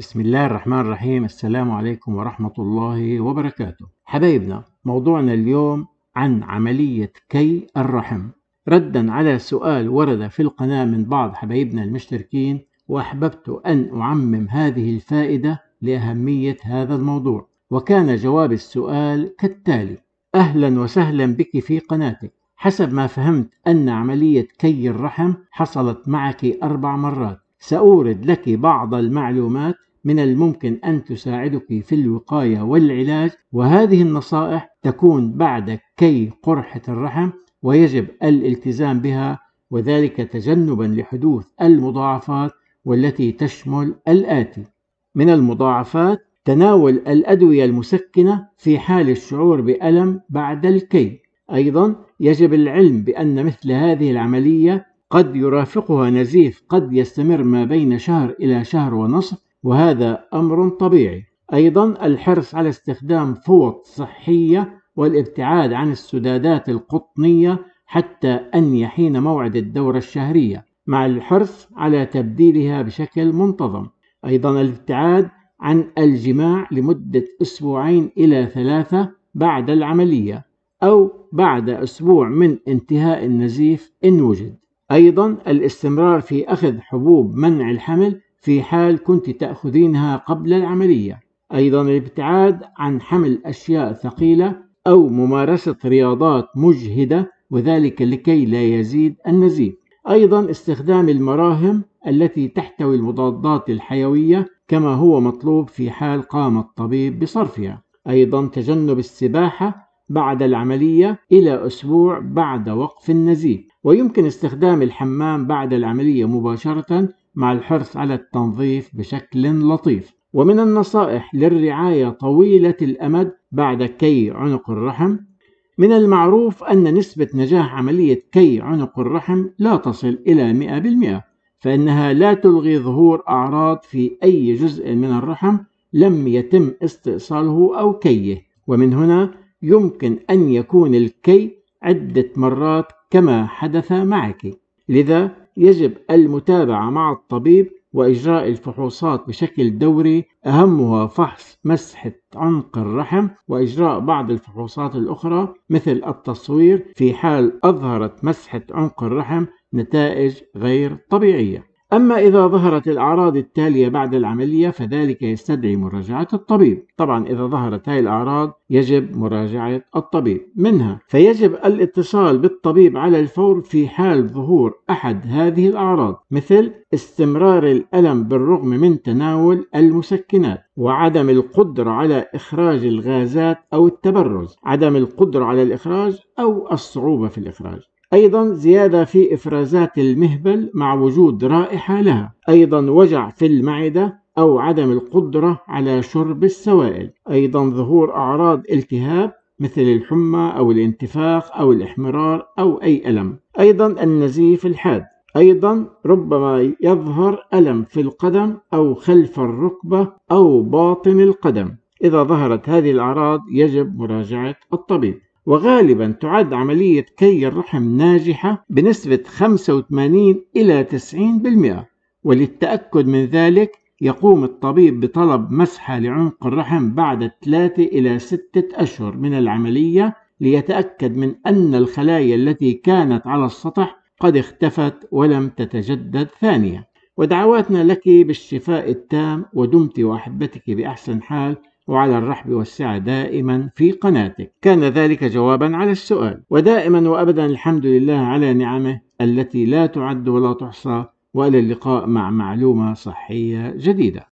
بسم الله الرحمن الرحيم. السلام عليكم ورحمة الله وبركاته. حبايبنا موضوعنا اليوم عن عملية كي الرحم. ردا على سؤال ورد في القناة من بعض حبايبنا المشتركين وأحببت أن أعمم هذه الفائدة لأهمية هذا الموضوع. وكان جواب السؤال كالتالي أهلا وسهلا بك في قناتك. حسب ما فهمت أن عملية كي الرحم حصلت معك أربع مرات. سأورد لك بعض المعلومات من الممكن أن تساعدك في الوقاية والعلاج وهذه النصائح تكون بعد كي قرحة الرحم ويجب الالتزام بها وذلك تجنبا لحدوث المضاعفات والتي تشمل الآتي. من المضاعفات تناول الأدوية المسكنة في حال الشعور بألم بعد الكي. أيضا يجب العلم بأن مثل هذه العملية قد يرافقها نزيف قد يستمر ما بين شهر إلى شهر ونصف وهذا أمر طبيعي. أيضا الحرص على استخدام فوط صحية والابتعاد عن السدادات القطنية حتى أن يحين موعد الدورة الشهرية مع الحرص على تبديلها بشكل منتظم. أيضا الابتعاد عن الجماع لمدة أسبوعين إلى ثلاثة بعد العملية أو بعد أسبوع من انتهاء النزيف إن وجد. أيضا الاستمرار في أخذ حبوب منع الحمل في حال كنت تأخذينها قبل العملية. أيضا الابتعاد عن حمل أشياء ثقيلة أو ممارسة رياضات مجهدة وذلك لكي لا يزيد النزيف. أيضا استخدام المراهم التي تحتوي المضادات الحيوية كما هو مطلوب في حال قام الطبيب بصرفها. أيضا تجنب السباحة بعد العملية إلى أسبوع بعد وقف النزيف. ويمكن استخدام الحمام بعد العملية مباشرة مع الحرص على التنظيف بشكل لطيف. ومن النصائح للرعاية طويلة الأمد بعد كي عنق الرحم من المعروف أن نسبة نجاح عملية كي عنق الرحم لا تصل إلى 100% فإنها لا تلغي ظهور أعراض في أي جزء من الرحم لم يتم استئصاله أو كيه. ومن هنا يمكن أن يكون الكي عدة مرات كما حدث معك. لذا يجب المتابعة مع الطبيب وإجراء الفحوصات بشكل دوري. أهمها فحص مسحة عنق الرحم وإجراء بعض الفحوصات الأخرى مثل التصوير في حال أظهرت مسحة عنق الرحم نتائج غير طبيعية. أما إذا ظهرت الأعراض التالية بعد العملية فذلك يستدعي مراجعة الطبيب. طبعا إذا ظهرت هذه الأعراض يجب مراجعة الطبيب منها. فيجب الاتصال بالطبيب على الفور في حال ظهور أحد هذه الأعراض مثل استمرار الألم بالرغم من تناول المسكنات وعدم القدرة على إخراج الغازات أو التبرز عدم القدرة على الإخراج أو الصعوبة في الإخراج. أيضا زيادة في إفرازات المهبل مع وجود رائحة لها. أيضا وجع في المعدة أو عدم القدرة على شرب السوائل. أيضا ظهور أعراض التهاب مثل الحمى أو الانتفاخ أو الإحمرار أو أي ألم. أيضا النزيف الحاد. أيضا ربما يظهر ألم في القدم أو خلف الركبة أو باطن القدم. إذا ظهرت هذه الأعراض يجب مراجعة الطبيب. وغالبا تعد عملية كي الرحم ناجحة بنسبة 85 إلى 90% وللتأكد من ذلك يقوم الطبيب بطلب مسحة لعنق الرحم بعد 3 إلى 6 أشهر من العملية ليتأكد من أن الخلايا التي كانت على السطح قد اختفت ولم تتجدد ثانية ودعواتنا لك بالشفاء التام ودمت وأحبتك بأحسن حال. وعلى الرحب والسعة دائما في قناتك. كان ذلك جوابا على السؤال. ودائما وأبدا الحمد لله على نعمه التي لا تعد ولا تحصى وإلى اللقاء مع معلومة صحية جديدة.